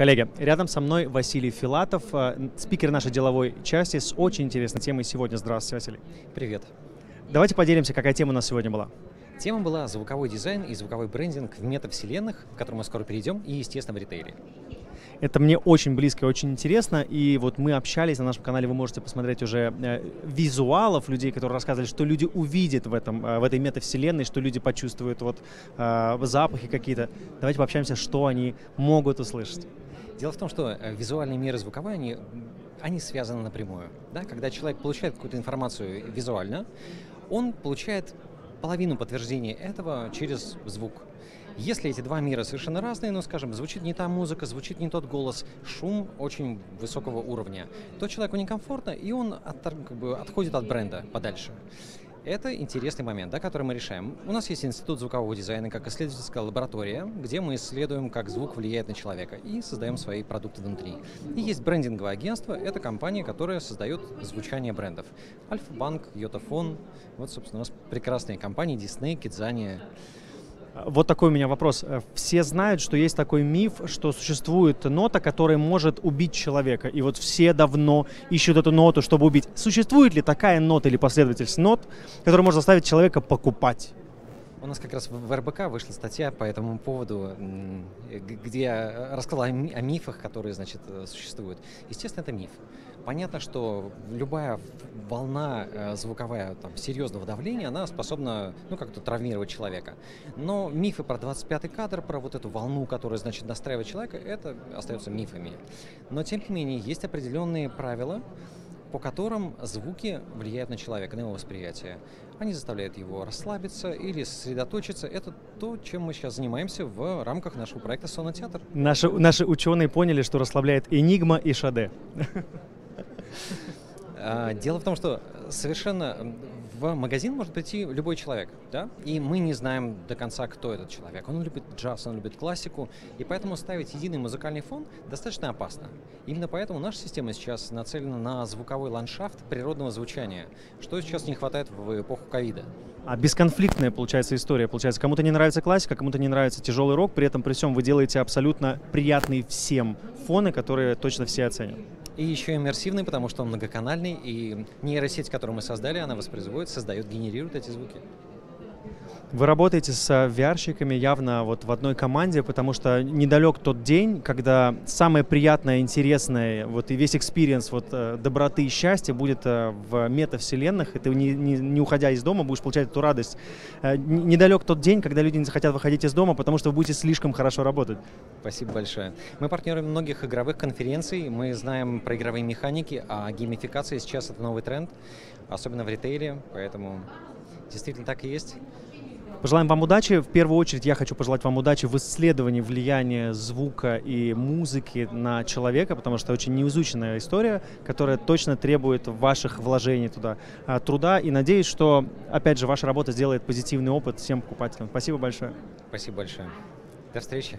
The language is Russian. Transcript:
Коллеги, рядом со мной Василий Филатов, э, спикер нашей деловой части с очень интересной темой сегодня. Здравствуйте, Василий. Привет. Давайте поделимся, какая тема у нас сегодня была. Тема была звуковой дизайн и звуковой брендинг в метавселенных, к которому мы скоро перейдем, и, естественно, в ритейле. Это мне очень близко и очень интересно. И вот мы общались на нашем канале, вы можете посмотреть уже э, визуалов людей, которые рассказывали, что люди увидят в, этом, э, в этой метавселенной, что люди почувствуют вот, э, запахи какие-то. Давайте пообщаемся, что они могут услышать. Дело в том, что э, визуальные миры звуковые, они, они связаны напрямую. Да? Когда человек получает какую-то информацию визуально, он получает половину подтверждения этого через звук. Если эти два мира совершенно разные, ну, скажем, звучит не та музыка, звучит не тот голос, шум очень высокого уровня, то человеку некомфортно, и он от, как бы, отходит от бренда подальше. Это интересный момент, да, который мы решаем. У нас есть Институт звукового дизайна как исследовательская лаборатория, где мы исследуем, как звук влияет на человека и создаем свои продукты внутри. И есть брендинговое агентство, это компания, которая создает звучание брендов. Альфа-банк, Йотафон, вот, собственно, у нас прекрасные компании, Disney, Кидзания. Вот такой у меня вопрос. Э, все знают, что есть такой миф, что существует нота, которая может убить человека. И вот все давно ищут эту ноту, чтобы убить. Существует ли такая нота или последовательность нот, которая может заставить человека покупать? У нас как раз в РБК вышла статья по этому поводу, где я рассказал о мифах, которые, значит, э, существуют. Естественно, это миф. Понятно, что любая волна э, звуковая там, серьезного давления, она способна ну, как-то травмировать человека. Но мифы про 25-й кадр, про вот эту волну, которая, значит, настраивает человека, это остается мифами. Но, тем не менее, есть определенные правила, по которым звуки влияют на человека, на его восприятие. Они заставляют его расслабиться или сосредоточиться. Это то, чем мы сейчас занимаемся в рамках нашего проекта «Сонотеатр». Наши, наши ученые поняли, что расслабляет Энигма и Шаде. А, дело в том, что совершенно в магазин может прийти любой человек, да, и мы не знаем до конца, кто этот человек. Он любит джаз, он любит классику, и поэтому ставить единый музыкальный фон достаточно опасно. Именно поэтому наша система сейчас нацелена на звуковой ландшафт природного звучания, что сейчас не хватает в эпоху ковида. А бесконфликтная получается история. Получается, кому-то не нравится классика, кому-то не нравится тяжелый рок, при этом при всем вы делаете абсолютно приятные всем фоны, которые точно все оценят. И еще иммерсивный, потому что он многоканальный, и нейросеть, которую мы создали, она воспроизводит, создает, генерирует эти звуки. Вы работаете с VR-щиками явно вот в одной команде, потому что недалек тот день, когда самое приятное, интересное, вот и весь experience вот э, доброты и счастья будет э, в метавселенных, и ты не, не, не уходя из дома будешь получать эту радость. Э, недалек тот день, когда люди не захотят выходить из дома, потому что вы будете слишком хорошо работать. Спасибо большое. Мы партнеры многих игровых конференций, мы знаем про игровые механики, а геймификация сейчас это новый тренд, особенно в ритейле, поэтому действительно так и есть. Пожелаем вам удачи. В первую очередь я хочу пожелать вам удачи в исследовании влияния звука и музыки на человека, потому что очень неизученная история, которая точно требует ваших вложений туда, а, труда. И надеюсь, что, опять же, ваша работа сделает позитивный опыт всем покупателям. Спасибо большое. Спасибо большое. До встречи.